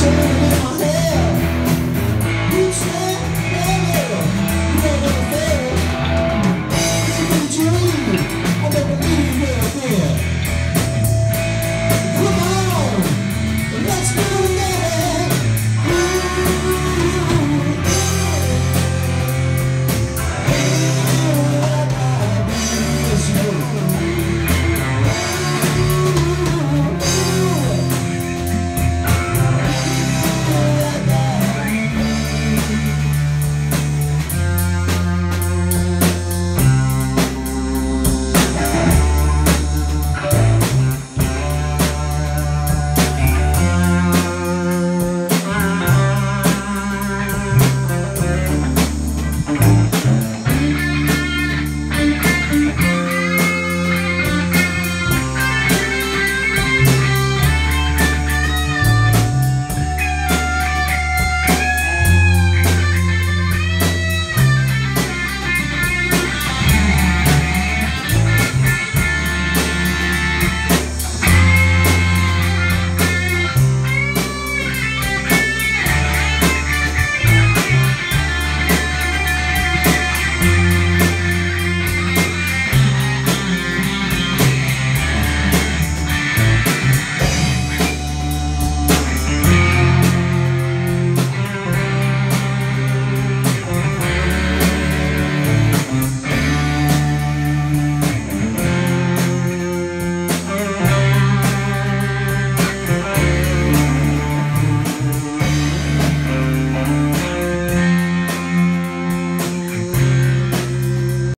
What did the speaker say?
say